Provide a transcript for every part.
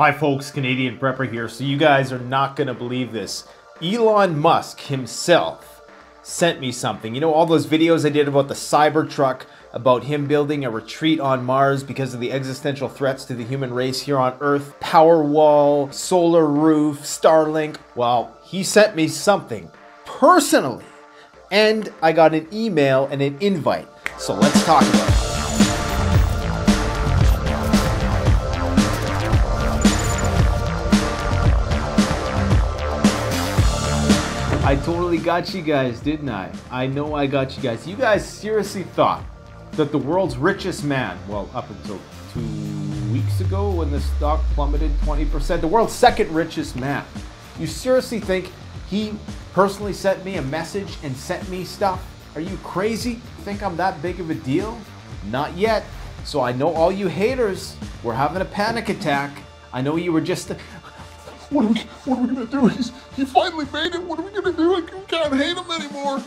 Hi folks, Canadian Prepper here. So you guys are not gonna believe this. Elon Musk himself sent me something. You know all those videos I did about the Cybertruck, about him building a retreat on Mars because of the existential threats to the human race here on Earth, Powerwall, solar roof, Starlink. Well, he sent me something personally. And I got an email and an invite. So let's talk about it. I totally got you guys, didn't I? I know I got you guys. You guys seriously thought that the world's richest man, well, up until two weeks ago when the stock plummeted 20%, the world's second richest man, you seriously think he personally sent me a message and sent me stuff? Are you crazy? Think I'm that big of a deal? Not yet. So I know all you haters were having a panic attack. I know you were just what are we, what are we gonna do? He's, he finally made it. What are we gonna can't hate him anymore.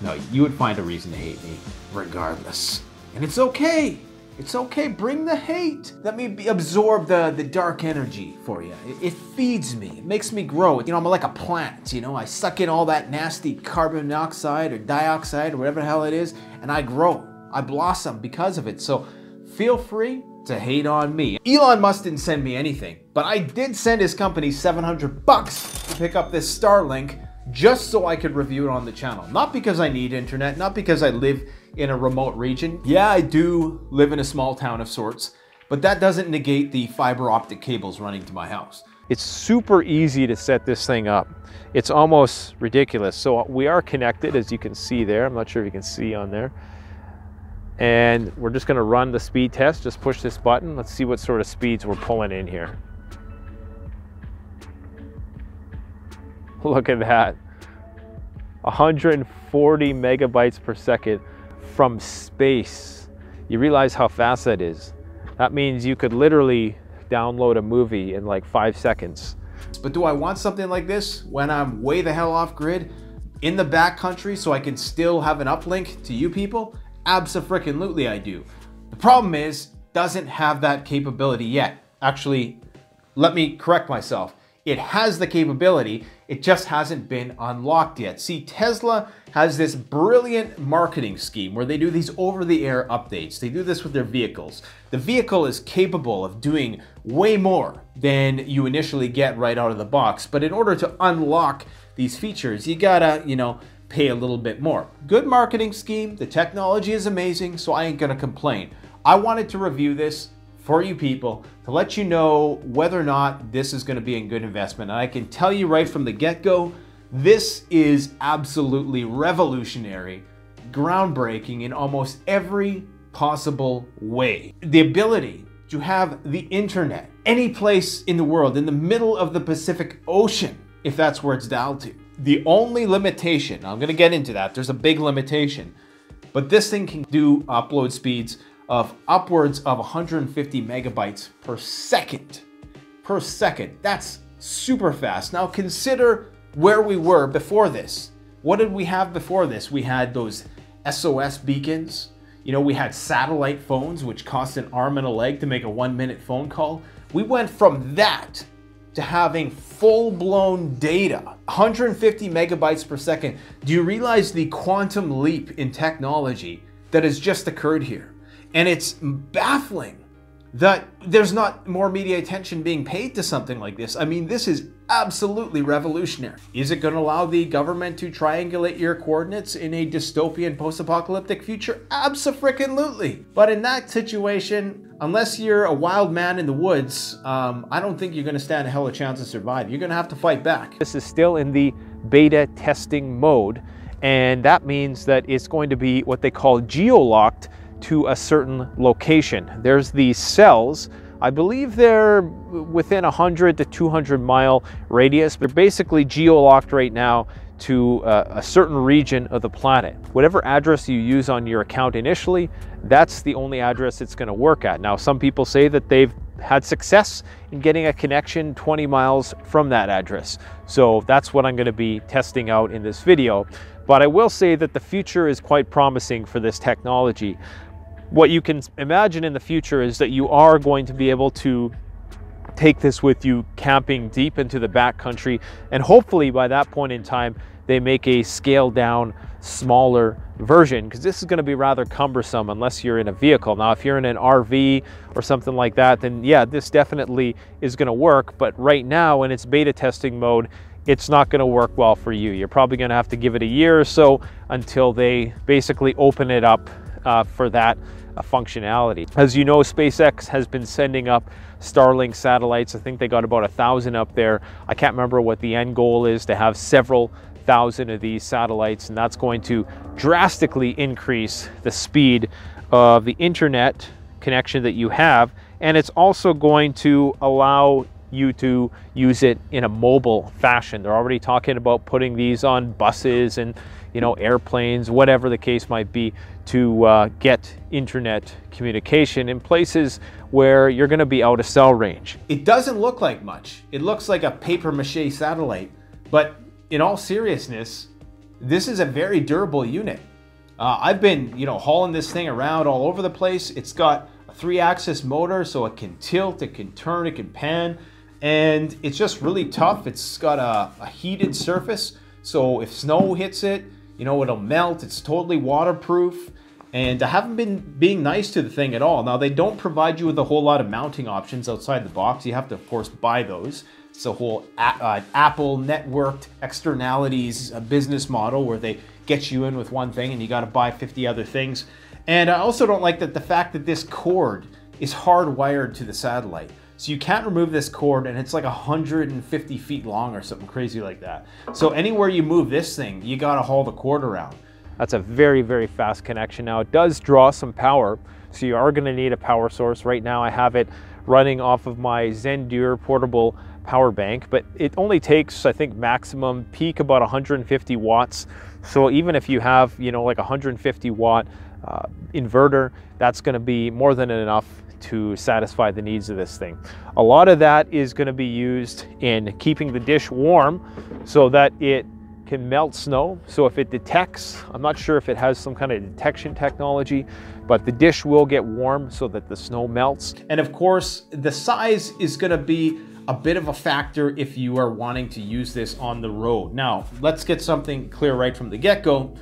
No, you would find a reason to hate me, regardless. And it's okay. It's okay. Bring the hate. Let me be, absorb the, the dark energy for you. It, it feeds me. It makes me grow. You know, I'm like a plant. You know, I suck in all that nasty carbon dioxide or dioxide or whatever the hell it is, and I grow. I blossom because of it. So feel free to hate on me. Elon Musk didn't send me anything, but I did send his company 700 bucks to pick up this Starlink just so I could review it on the channel. Not because I need internet, not because I live in a remote region. Yeah, I do live in a small town of sorts, but that doesn't negate the fiber optic cables running to my house. It's super easy to set this thing up. It's almost ridiculous. So uh, we are connected, as you can see there. I'm not sure if you can see on there. And we're just gonna run the speed test. Just push this button. Let's see what sort of speeds we're pulling in here. Look at that. 140 megabytes per second from space. You realize how fast that is. That means you could literally download a movie in like five seconds. But do I want something like this when I'm way the hell off grid in the back country so I can still have an uplink to you people? Absolutely I do. The problem is, doesn't have that capability yet. Actually, let me correct myself. It has the capability, it just hasn't been unlocked yet. See, Tesla has this brilliant marketing scheme where they do these over-the-air updates. They do this with their vehicles. The vehicle is capable of doing way more than you initially get right out of the box, but in order to unlock these features, you gotta, you know, pay a little bit more. Good marketing scheme, the technology is amazing, so I ain't gonna complain. I wanted to review this for you people to let you know whether or not this is gonna be a good investment. And I can tell you right from the get-go, this is absolutely revolutionary, groundbreaking in almost every possible way. The ability to have the internet any place in the world, in the middle of the Pacific Ocean, if that's where it's dialed to. The only limitation, I'm gonna get into that, there's a big limitation, but this thing can do upload speeds of upwards of 150 megabytes per second. Per second, that's super fast. Now consider where we were before this. What did we have before this? We had those SOS beacons. You know, we had satellite phones, which cost an arm and a leg to make a one minute phone call. We went from that to having full-blown data, 150 megabytes per second. Do you realize the quantum leap in technology that has just occurred here? And it's baffling that there's not more media attention being paid to something like this. I mean, this is absolutely revolutionary. Is it going to allow the government to triangulate your coordinates in a dystopian post-apocalyptic future? Absolutely. But in that situation, unless you're a wild man in the woods, um, I don't think you're going to stand a hell of a chance to survive. You're going to have to fight back. This is still in the beta testing mode, and that means that it's going to be what they call geo-locked to a certain location. There's these cells I believe they're within a 100 to 200 mile radius. They're basically geo-locked right now to a, a, certain region of the planet. Whatever address you use on your account initially, that's the only address it's gonna work at. Now, some people say that they've had success in getting a connection 20 miles from that address. So that's what I'm gonna be testing out in this video. But I will say that the future is quite promising for this technology what you can imagine in the future is that you are going to be able to take this with you camping deep into the backcountry. And hopefully by that point in time, they make a scaled down, smaller version because this is going to be rather cumbersome unless you're in a vehicle. Now, if you're in an RV or something like that, then yeah, this definitely is going to work. But right now, in its beta testing mode, it's not going to work well for you. You're probably going to have to give it a year or so until they basically open it up uh, for that uh, functionality. As you know, SpaceX has been sending up Starlink satellites. I think they got about a thousand up there. I can't remember what the end goal is to have several thousand of these satellites, and that's going to drastically increase the speed of the internet connection that you have. And it's also going to allow you to use it in a mobile fashion. They're already talking about putting these on buses and you know airplanes, whatever the case might be, to uh, get internet communication in places where you're going to be out of cell range. It doesn't look like much. It looks like a paper mache satellite, but in all seriousness, this is a very durable unit. Uh, I've been, you know, hauling this thing around all over the place. It's got a three-axis motor, so it can tilt, it can turn, it can pan, and it's just really tough. It's got a, a heated surface, so if snow hits it, you know, it'll melt. It's totally waterproof. And I haven't been being nice to the thing at all. Now, they don't provide you with a whole lot of mounting options outside the box. You have to, of course, buy those. It's a whole uh, Apple networked externalities business model where they get you in with one thing and you got to buy 50 other things. And I also don't like that the fact that this cord is hardwired to the satellite. So you can't remove this cord and it's like 150 feet long or something crazy like that. So anywhere you move this thing, you got to haul the cord around. That's a very, very fast connection. Now it does draw some power, so you are gonna need a power source. Right now I have it running off of my Zendure portable power bank, but it only takes, I think, maximum peak about 150 watts. So even if you have, you know, like 150 watt uh, inverter, that's gonna be more than enough to satisfy the needs of this thing. A lot of that is gonna be used in keeping the dish warm so that it can melt snow. So if it detects, I'm not sure if it has some kind of detection technology, but the dish will get warm so that the snow melts. And of course, the size is gonna be a bit of a factor if you are wanting to use this on the road. Now, let's get something clear right from the get-go.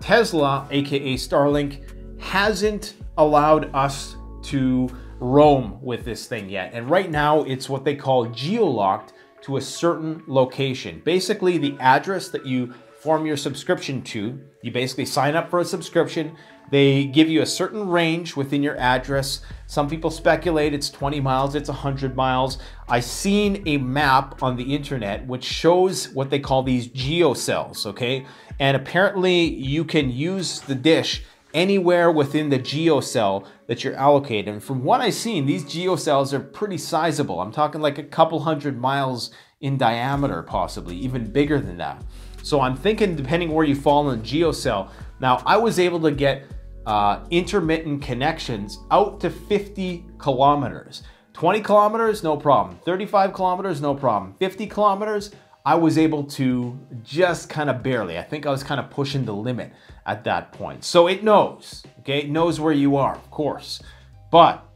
Tesla, AKA Starlink, hasn't allowed us to roam with this thing yet. And right now it's what they call geo-locked, to a certain location. Basically, the address that you form your subscription to, you basically sign up for a subscription. They give you a certain range within your address. Some people speculate it's 20 miles, it's 100 miles. I've seen a map on the internet which shows what they call these geocells, okay? And apparently you can use the dish anywhere within the geocell that you're allocated. And from what I've seen, these geocells are pretty sizable. I'm talking like a couple hundred miles in diameter, possibly, even bigger than that. So I'm thinking, depending where you fall in the geocell, now I was able to get uh, intermittent connections out to 50 kilometers. 20 kilometers, no problem. 35 kilometers, no problem. 50 kilometers, I was able to just kind of barely. I think I was kind of pushing the limit at that point. So it knows, okay? It knows where you are, of course. But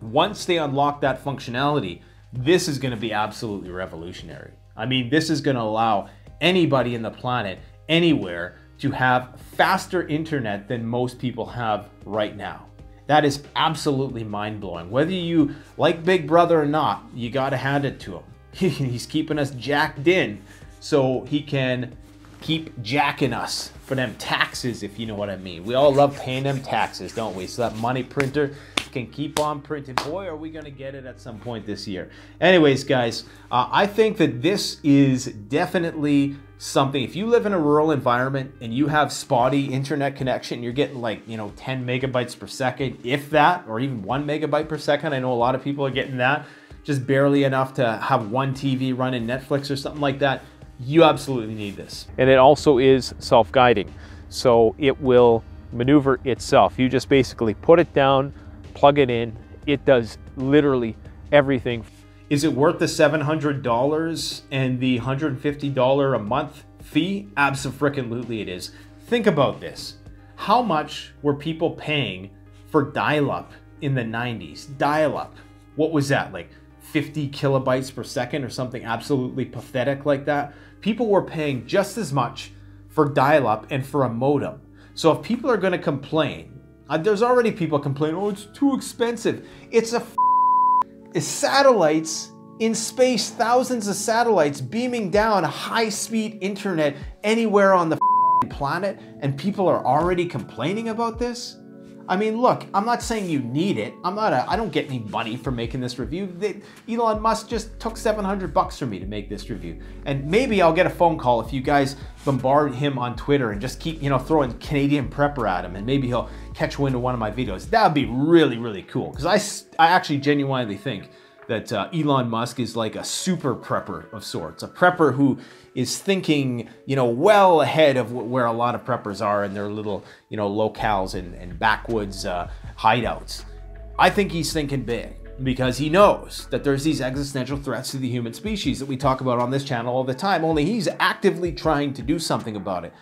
once they unlock that functionality, this is gonna be absolutely revolutionary. I mean, this is gonna allow anybody in the planet, anywhere, to have faster internet than most people have right now. That is absolutely mind blowing. Whether you like Big Brother or not, you gotta hand it to he's keeping us jacked in so he can keep jacking us for them taxes, if you know what I mean. We all love paying them taxes, don't we? So that money printer can keep on printing. Boy, are we going to get it at some point this year. Anyways, guys, uh, I think that this is definitely something. If you live in a rural environment and you have spotty internet connection, you're getting like, you know, 10 megabytes per second, if that, or even one megabyte per second. I know a lot of people are getting that just barely enough to have one TV running Netflix or something like that, you absolutely need this. And it also is self-guiding. So it will maneuver itself. You just basically put it down, plug it in. It does literally everything. Is it worth the $700 and the $150 a month fee? Absolutely it is. Think about this. How much were people paying for dial-up in the 90s? Dial-up. What was that, like 50 kilobytes per second or something absolutely pathetic like that, people were paying just as much for dial up and for a modem. So if people are going to complain, uh, there's already people complaining, oh, it's too expensive. It's a it's satellites in space, thousands of satellites beaming down high speed internet anywhere on the planet, and people are already complaining about this? I mean, look, I'm not saying you need it. I'm not a, I don't get any money for making this review. They, Elon Musk just took 700 bucks from me to make this review. And maybe I'll get a phone call if you guys bombard him on Twitter and just keep, you know, throwing Canadian prepper at him and maybe he'll catch wind of one of my videos. That would be really, really cool. Because I, I actually genuinely think that uh, Elon Musk is like a super prepper of sorts, a prepper who is thinking, you know, well ahead of where a lot of preppers are in their little, you know, locales and, and backwoods uh, hideouts. I think he's thinking big because he knows that there's these existential threats to the human species that we talk about on this channel all the time, only he's actively trying to do something about it.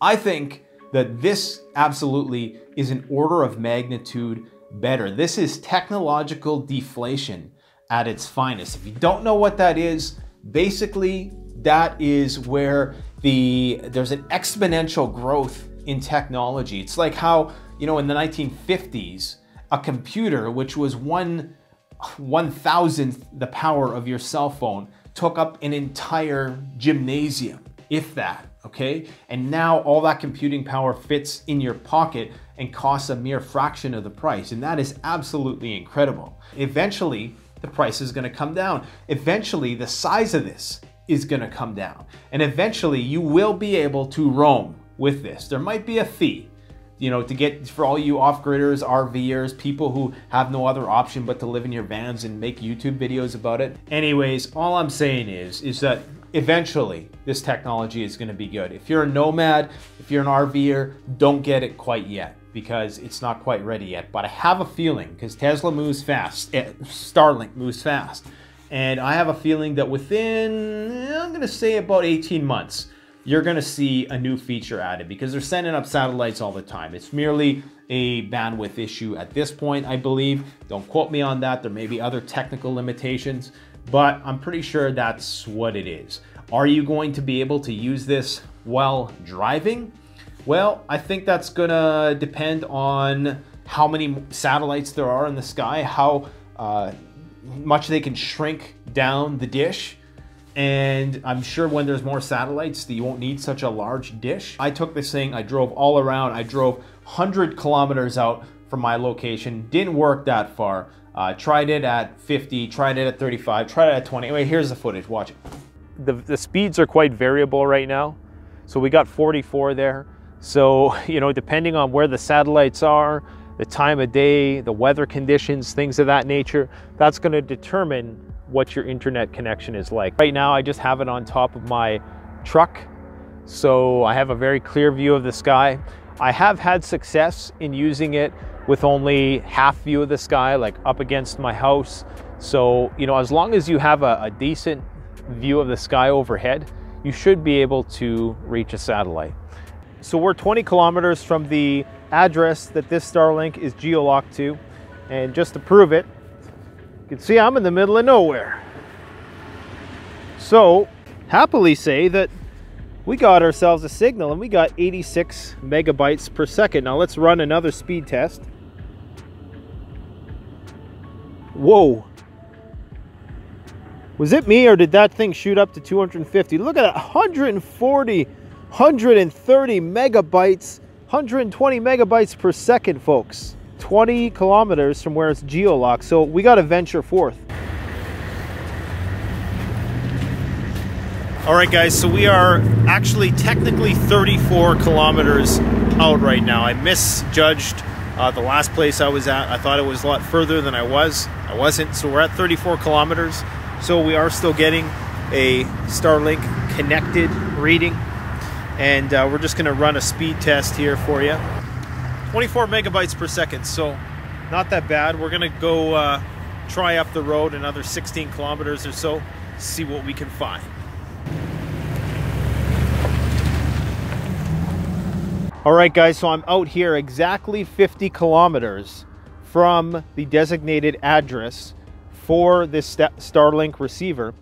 I think that this absolutely is an order of magnitude better. This is technological deflation at its finest. If you don't know what that is, basically that is where the there's an exponential growth in technology. It's like how, you know, in the 1950s, a computer which was one one thousandth the power of your cell phone took up an entire gymnasium, if that, okay? And now all that computing power fits in your pocket and costs a mere fraction of the price. And that is absolutely incredible. Eventually, the price is going to come down. Eventually, the size of this is going to come down. And eventually, you will be able to roam with this. There might be a fee, you know, to get for all you off-gridders, RVers, people who have no other option but to live in your vans and make YouTube videos about it. Anyways, all I'm saying is, is that eventually this technology is going to be good. If you're a nomad, if you're an RVer, don't get it quite yet because it's not quite ready yet. But I have a feeling, because Tesla moves fast, eh, Starlink moves fast, and I have a feeling that within, I'm going to say about 18 months, you're going to see a new feature added because they're sending up satellites all the time. It's merely a bandwidth issue at this point, I believe. Don't quote me on that. There may be other technical limitations, but I'm pretty sure that's what it is. Are you going to be able to use this while driving? Well, I think that's gonna depend on how many satellites there are in the sky, how uh, much they can shrink down the dish. And I'm sure when there's more satellites, you won't need such a large dish. I took this thing, I drove all around, I drove 100 kilometers out from my location, didn't work that far. Uh, tried it at 50, tried it at 35, tried it at 20. Anyway, here's the footage, watch it. The, the speeds are quite variable right now. So we got 44 there. So, you know, depending on where the satellites are, the time of day, the weather conditions, things of that nature, that's going to determine what your internet connection is like. Right now, I just have it on top of my truck, so I have a very clear view of the sky. I have had success in using it with only half view of the sky, like up against my house. So, you know, as long as you have a, a decent view of the sky overhead, you should be able to reach a satellite. So we're 20 kilometers from the address that this Starlink is geolocked to. And just to prove it, you can see I'm in the middle of nowhere. So, happily say that we got ourselves a signal and we got 86 megabytes per second. Now let's run another speed test. Whoa. Was it me or did that thing shoot up to 250? Look at that, 140 130 megabytes, 120 megabytes per second, folks. 20 kilometers from where it's geolocked. So we got to venture forth. All right, guys, so we are actually technically 34 kilometers out right now. I misjudged uh, the last place I was at. I thought it was a lot further than I was. I wasn't, so we're at 34 kilometers. So we are still getting a Starlink connected reading and uh, we're just going to run a speed test here for you 24 megabytes per second so not that bad. We're going to go uh, try up the road another 16 kilometers or so see what we can find. All right guys so i'm out here exactly 50 kilometers from the designated address for this Starlink receiver,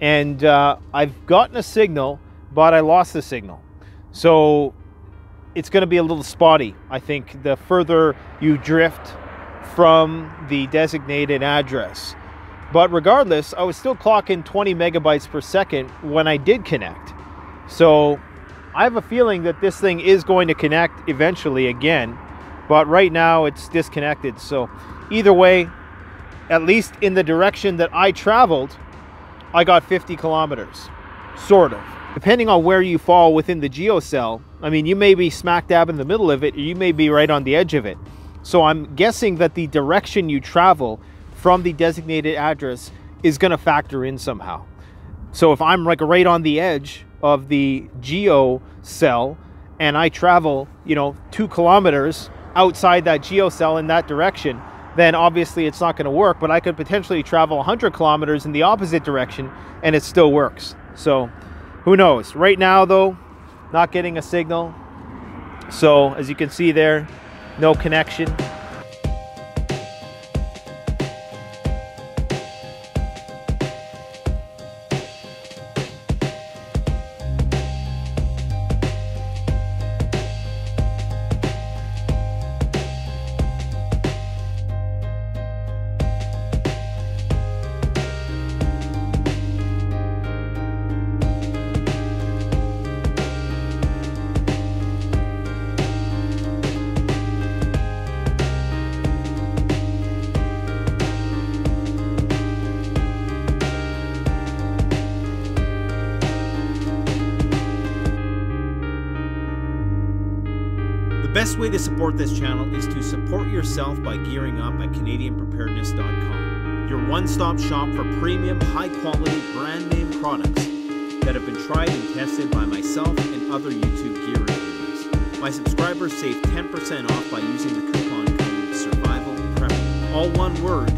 and uh, I've gotten a signal, but I lost the signal. So it's going to be a little spotty. I think the further you drift from the designated address. But regardless, I was still clocking 20 megabytes per second when I did connect. So I have a feeling that this thing is going to connect eventually again, but right now it's disconnected. So either way, at least in the direction that I traveled, I got 50 kilometers, sort of. Depending on where you fall within the geocell, I mean, you may be smack dab in the middle of it, or you may be right on the edge of it. So I'm guessing that the direction you travel from the designated address is going to factor in somehow. So if I'm like right on the edge of the geo cell and I travel, you know, two kilometers outside that geo cell in that direction, then obviously it's not going to work. But I could potentially travel 100 kilometers in the opposite direction and it still works. So who knows? Right now, though, not getting a signal. So as you can see there, no connection. Best way to support this channel is to support yourself by gearing up at CanadianPreparedness.com, your one stop shop for premium, high quality, brand name products that have been tried and tested by myself and other YouTube gear reviewers. My subscribers save 10% off by using the coupon code Survival Prep. All one word